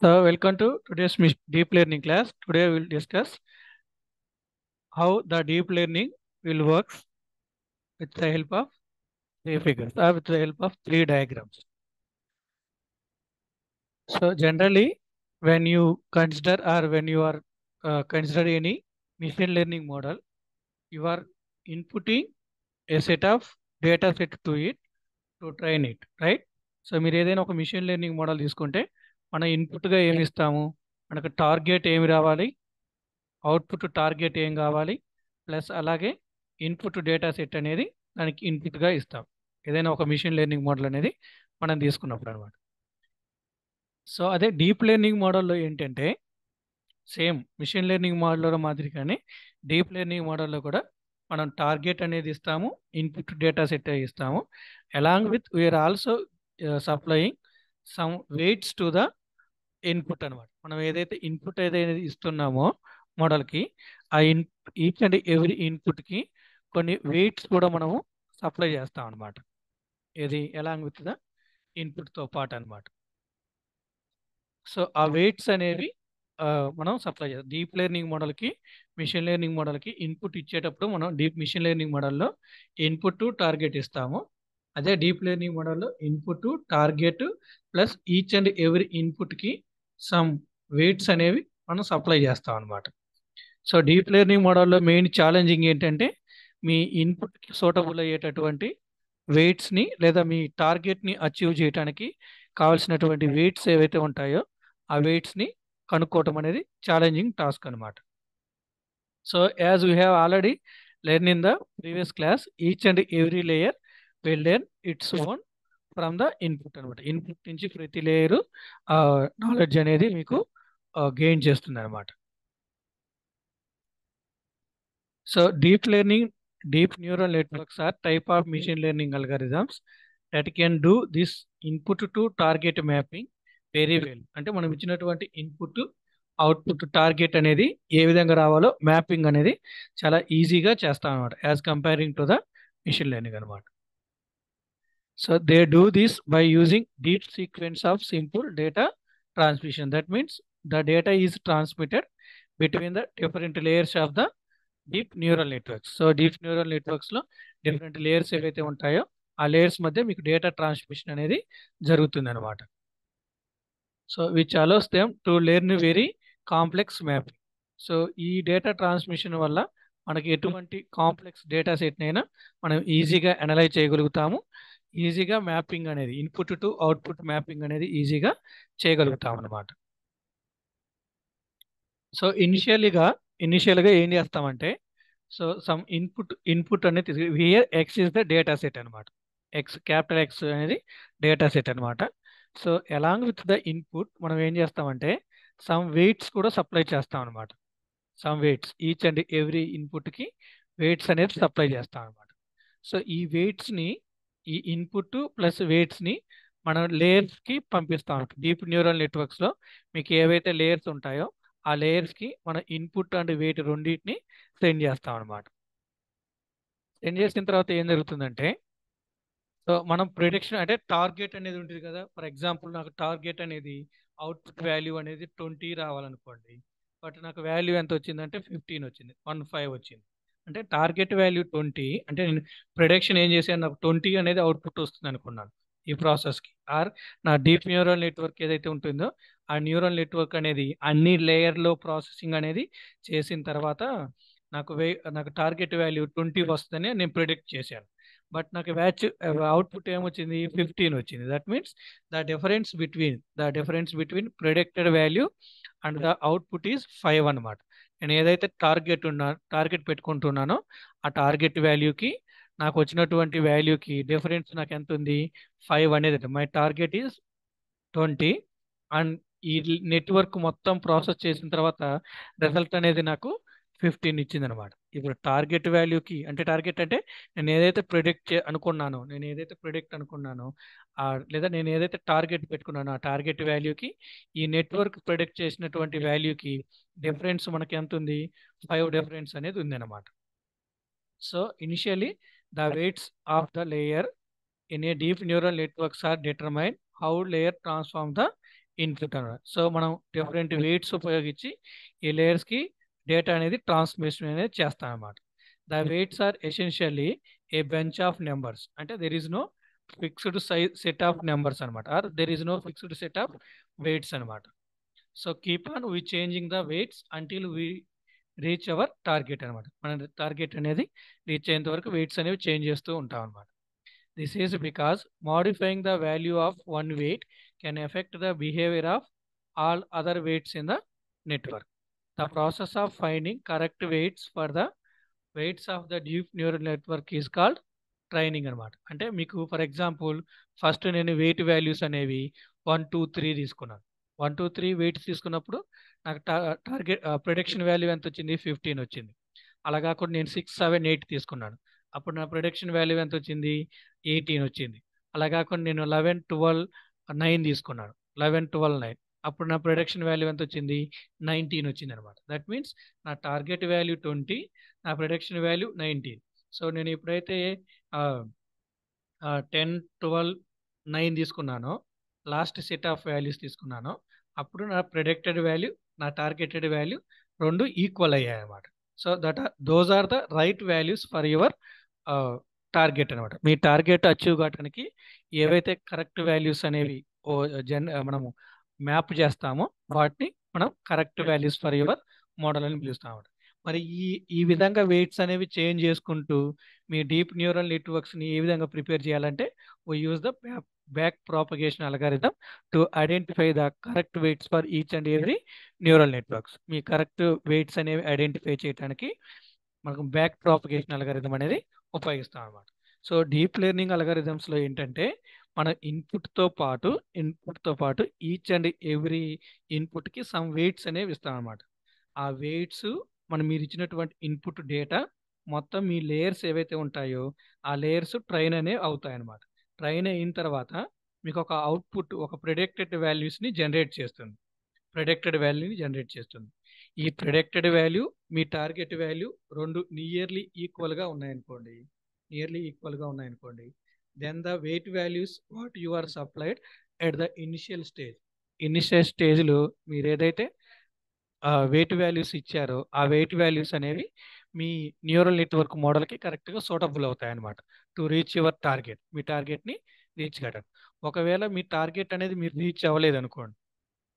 So welcome to today's mis- deep learning class. Today we will discuss how the deep learning will works with the help of three figures or with the help of three diagrams. So generally, when you consider or when you are uh, consider any machine learning model, you are inputting a set of data set to it to train it, right? So మీరు ఏదైనా ఒక machine learning model తీసుకుంటే మనం ఇన్పుట్గా ఏమి ఇస్తాము? మనకు target ఏమి రావాలి? అవుట్పుట్ టార్గెట్ ఏం కావాలి? ప్లస్ అలాగే ఇన్పుట్ డేటా సెట్ అనేది దానికి ఇన్పుట్గా ఇస్తాం. ఏదైనా ఒక మిషన్ లెర్నింగ్ మోడల్ అనేది మనం తీసుకున్నప్పుడు అనమాట సో అదే డీప్ లెర్నింగ్ మోడల్లో ఏంటంటే సేమ్ మిషన్ లెర్నింగ్ మోడల్లో మాదిరిగానే డీప్ లెర్నింగ్ మోడల్లో కూడా మనం టార్గెట్ అనేది ఇస్తాము ఇన్పుట్ డేటా సెట్ ఇస్తాము. Along with we are also supplying some weights to the input అనమాట మనం ఏదైతే ఇన్పుట్ ఏదైతే ఇస్తున్నామో మోడల్కి ఆ ఇన్ ఈచ్ అండ్ ఎవ్రీ ఇన్పుట్కి కొన్ని వెయిట్స్ కూడా మనము సప్లై చేస్తాం అనమాట ఇది ఎలా విత్ ద ఇన్పుట్తో పాటు అనమాట సో ఆ వెయిట్స్ అనేవి మనం సప్లై చేస్తాం. డీప్ లెర్నింగ్ మోడల్కి మిషన్ లెర్నింగ్ మోడల్కి ఇన్పుట్ ఇచ్చేటప్పుడు మనం డీప్ మిషన్ లెర్నింగ్ మోడల్లో ఇన్పుట్ టార్గెట్ ఇస్తాము. అదే డీప్ లెర్నింగ్ మోడల్లో input target plus each and every ఇన్పుట్కి some weights అనేవి మనం సప్లై చేస్తాం అనమాట సో డీప్ లెర్నింగ్ మోడల్లో మెయిన్ ఛాలెంజింగ్ ఏంటంటే మీ ఇన్పుట్కి సూటబుల్ అయ్యేటటువంటి వెయిట్స్ని లేదా మీ టార్గెట్ని అచీవ్ చేయడానికి కావాల్సినటువంటి వెయిట్స్ ఏవైతే ఉంటాయో ఆ వెయిట్స్ని కనుక్కోవటం అనేది ఛాలెంజింగ్ టాస్క్ అనమాట so as we have already learn in the previous class each and every layer will learn its own from the input అనమాట ఇన్పుట్ నుంచి ప్రతి లేయరు నాలెడ్జ్ అనేది మీకు గెయిన్ చేస్తుంది అనమాట so deep learning deep neural networks are type of machine learning algorithms that can do this input to target mapping very well అంటే మనం ఇచ్చినటువంటి ఇన్పుట్ అవుట్పుట్ టార్గెట్ అనేది ఏ విధంగా రావాలో మ్యాపింగ్ అనేది చాలా ఈజీగా చేస్తాం అనమాట as comparing to the machine learning అనమాట so they do this by using deep sequence of simple data transmission that means the data is transmitted between the different layers of the deep neural networks so deep neural నెట్వర్క్స్లో different layers ఏవైతే ఉంటాయో ఆ layers మధ్య మీకు data transmission అనేది జరుగుతుంది అనమాట so which allows them to learn very complex mapping so ఈ data transmission వల్ల మనకి ఎటువంటి కాంప్లెక్స్ డేటా సెట్నైనా మనం ఈజీగా అనలైజ్ చేయగలుగుతాము. ఈజీగా మ్యాపింగ్ అనేది ఇన్పుట్ టు అవుట్పుట్ మ్యాపింగ్ అనేది ఈజీగా చేయగలుగుతాం అనమాట సో ఇనిషియల్గా ఇనిషియల్గా ఏం చేస్తామంటే సో సమ్ ఇన్పుట్ ఇన్పుట్ అనేది where X is the data set అనమాట ఎక్స్ క్యాపిటల్ ఎక్స్ అనేది డేటా సెట్ అనమాట so along with the input మనం ఏం చేస్తామంటే సమ్ వెయిట్స్ కూడా సప్లై చేస్తాం అనమాట some weights each and every ఇన్పుట్కి weights అనేది సప్లై చేస్తాం అనమాట సో ఈ వెయిట్స్ని ఈ ఇన్పుట్ ప్లస్ వెయిట్స్ని మనం లేయర్స్కి పంపిస్తాం డీప్ న్యూరల్ నెట్వర్క్స్లో మీకు ఏవైతే లేయర్స్ ఉంటాయో ఆ లేయర్స్కి మన ఇన్పుట్ అండ్ వెయిట్ రెండింటిని సెండ్ చేస్తాం అనమాట. సెండ్ చేసిన తర్వాత ఏం జరుగుతుందంటే సో మనం ప్రొడిక్షన్ అంటే టార్గెట్ అనేది ఉంటుంది కదా. ఫర్ ఎగ్జాంపుల్ నాకు టార్గెట్ అనేది అవుట్పుట్ వాల్యూ అనేది ట్వంటీ రావాలనుకోండి బట్ నాకు వాల్యూ ఎంత వచ్చిందంటే ఫిఫ్టీన్ వచ్చింది వన్ ఫైవ్ వచ్చింది. అంటే టార్గెట్ వాల్యూ ట్వంటీ అంటే నేను ప్రిడిక్షన్ ఏం చేశాను? నాకు ట్వంటీ అనేది అవుట్పుట్ వస్తుంది అనుకున్నాను ఈ ప్రాసెస్కి. ఆర్ నా డీప్ న్యూరల్ నెట్వర్క్ ఏదైతే ఉంటుందో ఆ న్యూరల్ నెట్వర్క్ అనేది అన్ని లేయర్లో ప్రాసెసింగ్ అనేది చేసిన తర్వాత నాకు వే నాకు టార్గెట్ వాల్యూ ట్వంటీ వస్తుందని నేను ప్రిడిక్ట్ చేశాను. బట్ నాకు వ్యాచ్ అవుట్పుట్ ఏమొచ్చింది? ఫిఫ్టీన్ వచ్చింది. That means the difference between the difference between predicted value and the output is five అనమాట నేను ఏదైతే టార్గెట్ ఉన్నా టార్గెట్ పెట్టుకుంటున్నానో ఆ టార్గెట్ వాల్యూకి నాకు వచ్చినటువంటి వాల్యూకి డిఫరెన్స్ నాకు ఎంత ఉంది? ఫైవ్ అనేది. My target is twenty and ఈ నెట్వర్క్ మొత్తం ప్రాసెస్ చేసిన తర్వాత రిజల్ట్ అనేది నాకు ఫిఫ్టీన్ ఇచ్చింది అనమాట ఇప్పుడు టార్గెట్ వాల్యూకి అంటే టార్గెట్ అంటే నేను ఏదైతే ప్రిడిక్ట్ చే అనుకున్నానో నేను ఏదైతే ప్రిడిక్ట్ అనుకున్నానో లేదా నేను ఏదైతే టార్గెట్ పెట్టుకున్నానో ఆ టార్గెట్ వాల్యూకి ఈ నెట్వర్క్ ప్రిడిక్ట్ చేసినటువంటి వాల్యూకి డిఫరెన్స్ మనకి ఎంత ఉంది ఫైవ్ డిఫరెన్స్ అనేది ఉంది అనమాట so initially the weights of the layer in a deep neural networks are determine how layer transform the input అనమాట సో మనం డిఫరెంట్ వెయిట్స్ ఉపయోగించి ఈ లేయర్స్కి డేటా అనేది ట్రాన్స్మిషన్ అనేది చేస్తాం అనమాట the weights are essentially a bunch of numbers. అంటే there is no fixed size set of numbers అనమాట or there is no fixed set of weights అనమాట so keep on we changing the weights until we reach our target అనమాట మన target అనేది reach అయ్యేంత వరకు weights అనేవి change చేస్తూ ఉంటాం అనమాట this is because modifying the value of one weight can affect the behaviour of all other weights in the network The process of finding correct weights for the weights of the deep neural network is called training అనమాట అంటే మీకు for example first నేను weight values అనేవి one two three తీసుకున్నాను. One two three weights తీసుకున్నప్పుడు నాకు target production value ఎంత వచ్చింది? ఫిఫ్టీన్ వచ్చింది. అలా కాకుండా నేను సిక్స్ సెవెన్ ఎయిట్ తీసుకున్నాను. అప్పుడు నా ప్రొడక్షన్ వాల్యూ ఎంత వచ్చింది? ఎయిటీన్ వచ్చింది. అలా కాకుండా నేను లెవెన్ ట్వెల్వ్ నైన్ తీసుకున్నాను. లెవెన్ ట్వెల్వ్ నైన్ అప్పుడు నా ప్రొడక్షన్ వాల్యూ ఎంత వచ్చింది నైన్టీన్ వచ్చింది అనమాట దట్ మీన్స్ నా టార్గెట్ వాల్యూ ట్వంటీ నా ప్రొడక్షన్ వాల్యూ నైన్టీన్ సో నేను ఎప్పుడైతే టెన్ ట్వెల్వ్ నైన్ తీసుకున్నానో. లాస్ట్ సెట్ ఆఫ్ వాల్యూస్ తీసుకున్నానో. అప్పుడు నా ప్రొడక్టెడ్ వాల్యూ నా టార్గెటెడ్ వాల్యూ రెండు ఈక్వల్ అయ్యాయి అనమాట so that those are the right values for your target అనమాట. మీ టార్గెట్ అచీవ్ కావడానికి ఏవైతే కరెక్ట్ వాల్యూస్ అనేవి జన్ మనము మ్యాప్ చేస్తామో. వాటిని మనం correct values for your model అని పిలుస్తాం మరి ఈ ఈ విధంగా వెయిట్స్ అనేవి చేంజ్ చేసుకుంటూ మీ డీప్ న్యూరల్ నెట్వర్క్స్ని ఏ విధంగా ప్రిపేర్ చేయాలంటే we use the back propagation algorithm to identify the correct weights for each and every neural networks me correct weights అనేవి ఐడెంటిఫై చేయడానికి మనకు బ్యాక్ ప్రాపగేషన్ అల్గారిథం అనేది ఉపయోగిస్తాం అనమాట సో డీప్ లెర్నింగ్ అల్గారిథమ్స్లో ఏంటంటే మన ఇన్పుట్తో పాటు ఇన్పుట్తో పాటు ఈచ్ అండ్ ఎవ్రీ ఇన్పుట్కి సమ్ వెయిట్స్ అనేవి ఇస్తాం అనమాట ఆ వెయిట్స్ మనం మీరు ఇచ్చినటువంటి ఇన్పుట్ డేటా మొత్తం మీ లేయర్స్ ఏవైతే ఉంటాయో ఆ లేయర్స్ ట్రైన్ అనేవి అవుతాయి అనమాట ట్రైన్ అయిన తర్వాత మీకు ఒక అవుట్పుట్ ఒక ప్రొడక్టెడ్ వాల్యూస్ని జనరేట్ చేస్తుంది. ప్రొడక్టెడ్ వాల్యూని జనరేట్ చేస్తుంది. ఈ ప్రొడక్టెడ్ వాల్యూ మీ టార్గెట్ వాల్యూ రెండు నియర్లీ ఈక్వల్గా ఉన్నాయనుకోండి నియర్లీ ఈక్వల్గా ఉన్నాయనుకోండి then the weight values what you are supplied at the initial stage initial స్టేజ్లో మీరు ఏదైతే వెయిట్ వాల్యూస్ ఇచ్చారో ఆ వెయిట్ వాల్యూస్ అనేవి మీ న్యూరల్ నెట్వర్క్ మోడల్కి కరెక్ట్గా సూటబుల్ అవుతాయి అనమాట టు రీచ్ యువర్ టార్గెట్ మీ టార్గెట్ని రీచ్ కావడం ఒకవేళ మీ టార్గెట్ అనేది మీరు రీచ్ అవ్వలేదు అనుకోండి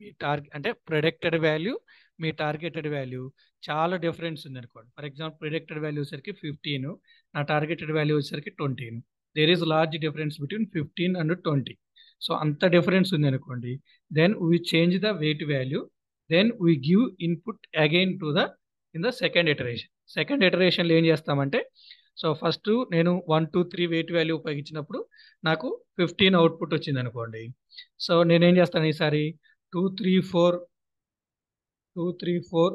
మీ టార్గెట్ అంటే ప్రొడక్టెడ్ వాల్యూ మీ టార్గెటెడ్ వాల్యూ చాలా డిఫరెన్స్ ఉంది అనుకోండి. ఫర్ ఎగ్జాంపుల్ ప్రొడక్టెడ్ వాల్యూ వచ్చేసరికి ఫిఫ్టీన్ నా టార్గెటెడ్ వాల్యూ వచ్చేసరికి twenty there is large difference between fifteen and twenty so అంత డిఫరెన్స్ ఉంది అనుకోండి. Then we change the weight value then we give input again to the in the second iteration second ఎటరేషన్లో ఏం చేస్తామంటే so first నేను one two three weight value ఉపయోగించినప్పుడు నాకు fifteen output వచ్చింది అనుకోండి. సో నేనేం చేస్తాను ఈసారి? Two three four two three four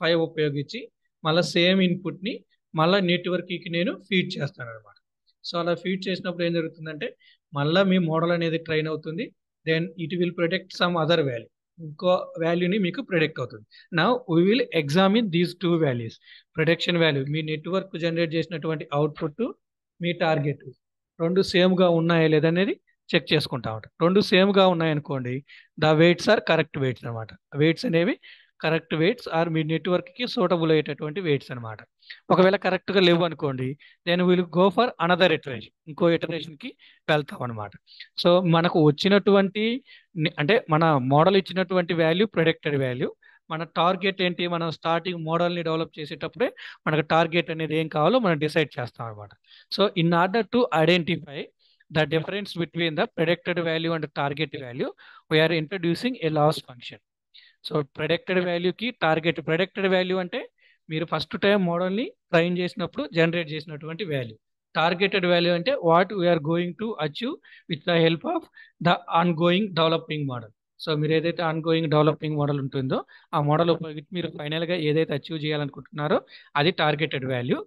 five ఉపయోగించి మళ్ళీ సేమ్ ఇన్పుట్ని మళ్ళీ నెట్వర్క్కి నేను ఫీడ్ చేస్తాను అనమాట సో అలా ఫీడ్ చేసినప్పుడు ఏం జరుగుతుందంటే మళ్ళీ మీ మోడల్ అనేది ట్రైన్ అవుతుంది. Then it will predict some other value. ఇంకో వాల్యూని మీకు ప్రిడిక్ట్ అవుతుంది. నా we will examine these two values. Prediction value me network generate చేసినటువంటి అవుట్పుట్ మీ టార్గెట్ రెండు సేమ్గా ఉన్నాయా లేదనేది చెక్ చేసుకుంటా ఉంటాం. రెండు సేమ్గా ఉన్నాయనుకోండి the weights are correct weights అనమాట వెయిట్స్ అనేవి కరెక్ట్ వెయిట్స్ ఆర్ మీ నెట్వర్క్కి సూటబుల్ అయ్యేటటువంటి వెయిట్స్ అనమాట ఒకవేళ కరెక్ట్గా లేవు అనుకోండి then will go for another iteration ఇంకో ఇటరేషన్కి వెళ్తాం అనమాట సో మనకు వచ్చినటువంటి అంటే మన మోడల్ ఇచ్చినటువంటి వాల్యూ ప్రొడక్టెడ్ వాల్యూ. మన టార్గెట్ ఏంటి? మనం స్టార్టింగ్ మోడల్ని డెవలప్ చేసేటప్పుడే మనకు టార్గెట్ అనేది ఏం కావాలో మనం డిసైడ్ చేస్తాం అనమాట so in order to identify the difference between the predicted value and target value we're introducing a loss function. So predicted వాల్యూకి target predicted value అంటే మీరు ఫస్ట్ టైం మోడల్ని ట్రైన్ చేసినప్పుడు జనరేట్ చేసినటువంటి వాల్యూ టార్గెటెడ్ వాల్యూ అంటే what we're going to achieve with the help of the on going developing model so మీరు ఏదైతే on going developing model ఉంటుందో ఆ మోడల్ ఉపయోగించి మీరు ఫైనల్గా ఏదైతే అచీవ్ చేయాలనుకుంటున్నారో అది టార్గెటెడ్ వాల్యూ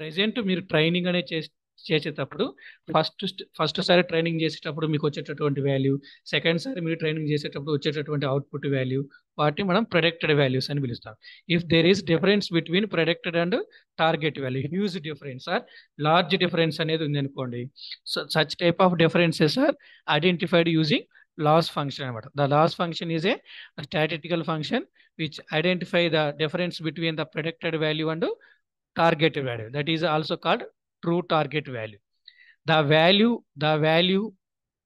ప్రజెంట్ మీరు ట్రైనింగ్ అనేది చేసి చేసేటప్పుడు ఫస్ట్ ఫస్ట్ సారి ట్రైనింగ్ చేసేటప్పుడు మీకు వచ్చేటటువంటి వాల్యూ సెకండ్ సారి మీరు ట్రైనింగ్ చేసేటప్పుడు వచ్చేటటువంటి అవుట్పుట్ వాల్యూ వాటిని మనం ప్రొడక్టెడ్ వాల్యూస్ అని పిలుస్తాం. If there is difference between predicted and target value huge difference or large difference అనేది ఉంది అనుకోండి. So such type of differences are identified using loss function అనమాట the loss function is a statistical function which identify the difference between the predicted value and target value that is also called true target value the value the value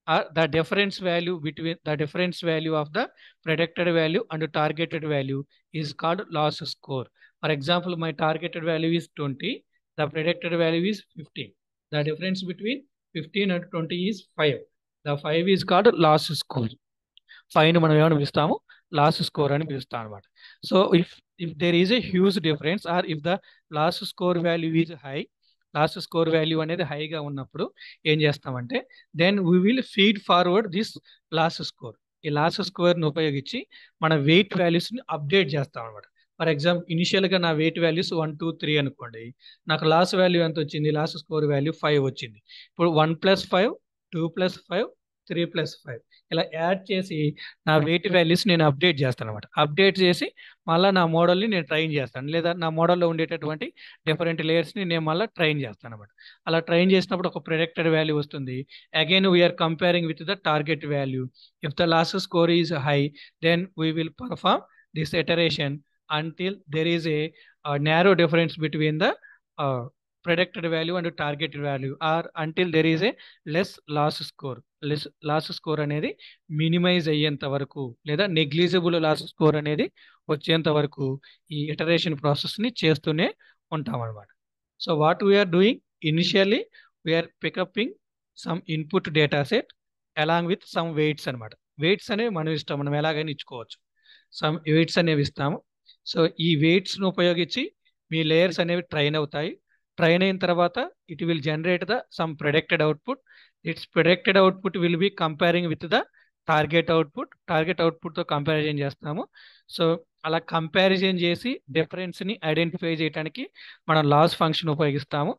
or the difference value between the difference value of the predicted value and targeted value is called loss score. For example, my targeted value is 20, the predicted value is 15. The difference between 15 and 20 is 5. The 5 is called loss score. Fine మనం ఏమని పిలుస్తాము loss score అని పిలుస్తాం అనమాట so if if there is a huge difference or if the loss score value is high loss score value అనేది హైగా ఉన్నప్పుడు ఏం చేస్తామంటే then we will feed forward this loss score. ఈ లాస్ట్ స్కోర్ని ఉపయోగించి మన వెయిట్ వాల్యూస్ని అప్డేట్ చేస్తాం అనమాట ఫర్ ఎగ్జాంపుల్ ఇనిషియల్గా నా weight values one two three అనుకోండి. నాకు లాస్ట్ వాల్యూ ఎంత వచ్చింది? లాస్ట్ స్కోర్ వాల్యూ ఫైవ్ వచ్చింది. ఇప్పుడు one plus five two plus five three plus five. ఇలా యాడ్ చేసి నా వెయిట్ వాల్యూస్ నేను అప్డేట్ చేస్తాను అనమాట అప్డేట్ చేసి మళ్ళీ నా మోడల్ని నేను ట్రైన్ చేస్తాను. లేదా నా మోడల్లో ఉండేటటువంటి డిఫరెంట్ లేయర్స్ని నేను మళ్ళీ ట్రైన్ చేస్తాను అనమాట అలా ట్రైన్ చేసినప్పుడు ఒక ప్రొడక్టెడ్ వాల్యూ వస్తుంది. Again we're comparing with the target value if the loss score is high then we will perform this iteration until there is a narrow difference between the predicted value and targeted value or until there is a less loss score. Less loss score అనేది minimise అయ్యేంత వరకు లేదా negligible loss score అనేది వచ్చేంత వరకు ఈ iteration ప్రాసెస్ని చేస్తూనే ఉంటాం అనమాట so what we're doing initially we're picking some input data set along with some weights అనమాట వెయిట్స్ అనేవి మనం ఇస్తాం మనం ఎలాగైనా ఇచ్చుకోవచ్చు. సమ్ వెయిట్స్ అనేవి ఇస్తాము. సో ఈ వెయిట్స్ను ఉపయోగించి మీ లేయర్స్ అనేవి ట్రైన్ అవుతాయి. ట్రైన్ అయిన తర్వాత it will generate the some predicted output its predicted output will be comparing with the target output target అవుట్పుట్తో comparison చేస్తాము. సో అలా కంపారిజన్ చేసి డిఫరెన్స్ని ఐడెంటిఫై చేయడానికి మనం లాస్ ఫంక్షన్ ఉపయోగిస్తాము.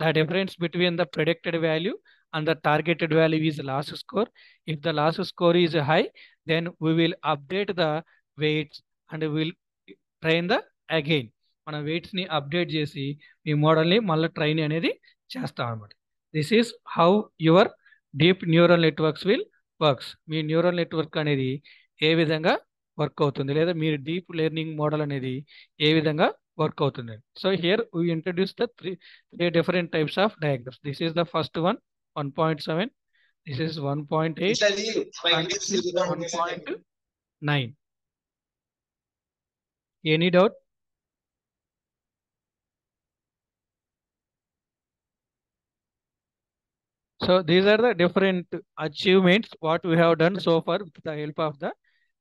The difference between the predicted value and the targeted value is loss score if the loss score is high then we will update the weights and will train the again మన వెయిట్స్ని update చేసి మీ మోడల్ని మళ్ళీ train అనేది చేస్తాం అనమాట this is how your deep neural networks will works. Me neural network అనేది ఏ విధంగా వర్క్ అవుతుంది? లేదా మీరు డీప్ లెర్నింగ్ మోడల్ అనేది ఏ విధంగా వర్క్ అవుతుంది? So here we introduce the three three different types of diagrams this is the first one one point seven this is one point eight one point nine any doubt So these are the different achievements what we have done so far with the help of the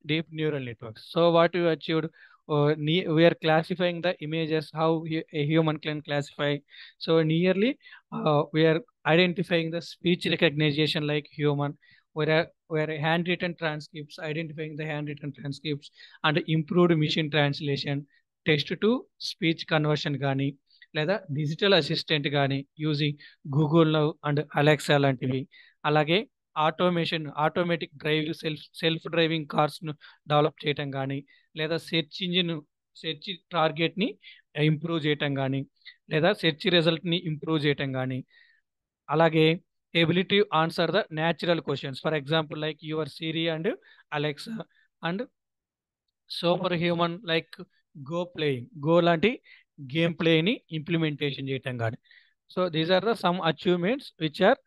deep neural networks. So what we achieved, uh, we are classifying the images how a human can classify. So nearly uh, we are identifying the speech recognition like human, where where handwritten transcripts, identifying the handwritten transcripts and improved machine translation, text to speech conversion gani. లేదా digital assistant కానీ using Google and Alexa లాంటివి. అలాగే automation automatic drive self self driving కార్స్ను develop చేయటం కానీ లేదా search engine search టార్గెట్ని improve చేయటం కానీ లేదా సెర్చ్ రిజల్ట్ని ఇంప్రూవ్ చేయటం కానీ అలాగే ability answer the natural questions. For example like your Siri and Alexa and super human like Go playing. Go లాంటి గేమ్ ప్లేని ఇంప్లిమెంటేషన్ చేయటం కానీ so these are the some achievements which are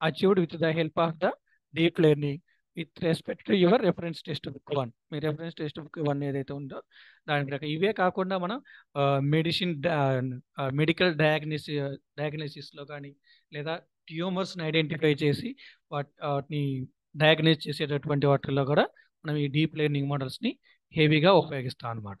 achieved with the help of the deep learning with respect to your reference textbook one me reference textbook one ఏదైతే ఉందో దాని ప్రకారం ఇవే కాకుండా మనం మెడిసిన్ మెడికల్ డయాగ్నోసి డయాగ్నోసిస్లో కానీ లేదా ట్యూమర్స్ని ఐడెంటిఫై చేసి uh, వాటిని డయాగ్నైజ్ చేసేటటువంటి వాటిల్లో కూడా మనం ఈ డీప్ లెర్నింగ్ మోడల్స్ని హెవీగా ఉపయోగిస్తాం అనమాట